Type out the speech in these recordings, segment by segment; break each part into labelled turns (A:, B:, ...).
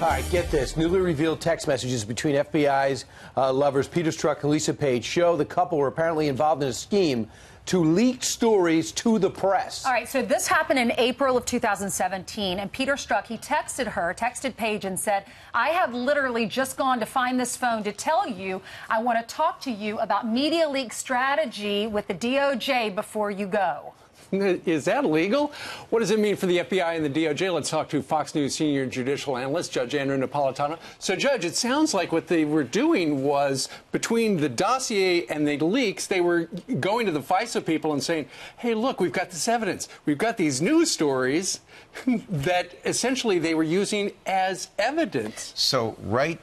A: All right, get this. Newly revealed text messages between FBI's uh, lovers Peter Strzok and Lisa Page show the couple were apparently involved in a scheme to leak stories to the press.
B: All right, so this happened in April of 2017, and Peter Strzok, he texted her, texted Page, and said, I have literally just gone to find this phone to tell you I want to talk to you about media leak strategy with the DOJ before you go.
C: Is that legal? What does it mean for the FBI and the DOJ? Let's talk to Fox News senior judicial analyst, Judge Andrew Napolitano. So, Judge, it sounds like what they were doing was between the dossier and the leaks, they were going to the FISA people and saying, hey, look, we've got this evidence. We've got these news stories that essentially they were using as evidence.
D: So, right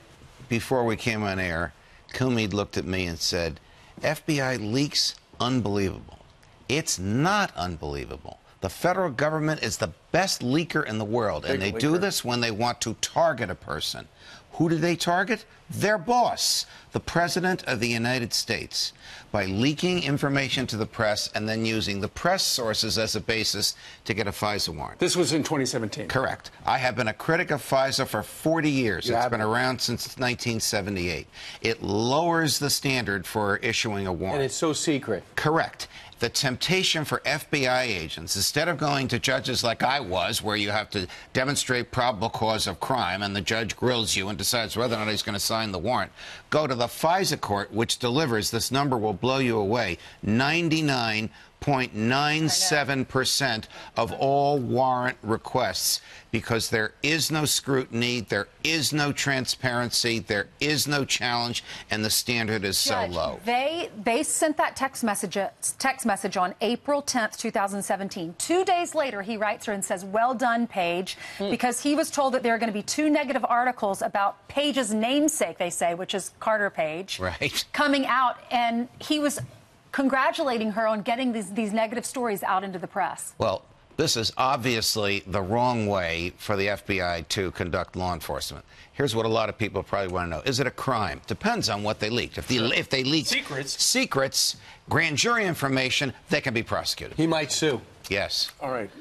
D: before we came on air, Kilmeade looked at me and said, FBI leaks unbelievable. It's not unbelievable. The federal government is the best leaker in the world, Big and they leaker. do this when they want to target a person. Who do they target? Their boss, the President of the United States, by leaking information to the press and then using the press sources as a basis to get a FISA warrant.
C: This was in 2017.
D: Correct. I have been a critic of FISA for 40 years. You it's been around since 1978. It lowers the standard for issuing a warrant.
A: And it's so secret.
D: Correct the temptation for FBI agents, instead of going to judges like I was, where you have to demonstrate probable cause of crime and the judge grills you and decides whether or not he's going to sign the warrant, go to the FISA court, which delivers this number will blow you away. 99 0.97% of all warrant requests because there is no scrutiny, there is no transparency, there is no challenge, and the standard is Judge, so low.
B: They they sent that text message text message on April 10th, 2017. Two days later, he writes her and says, "Well done, Page," mm. because he was told that there are going to be two negative articles about Page's namesake. They say, which is Carter Page,
D: right,
B: coming out, and he was congratulating her on getting these, these negative stories out into the press.
D: Well, this is obviously the wrong way for the FBI to conduct law enforcement. Here's what a lot of people probably want to know. Is it a crime? Depends on what they leaked. If, sure. if they leaked
A: secrets.
D: secrets, grand jury information, they can be prosecuted.
A: He might sue.
D: Yes.
C: All right.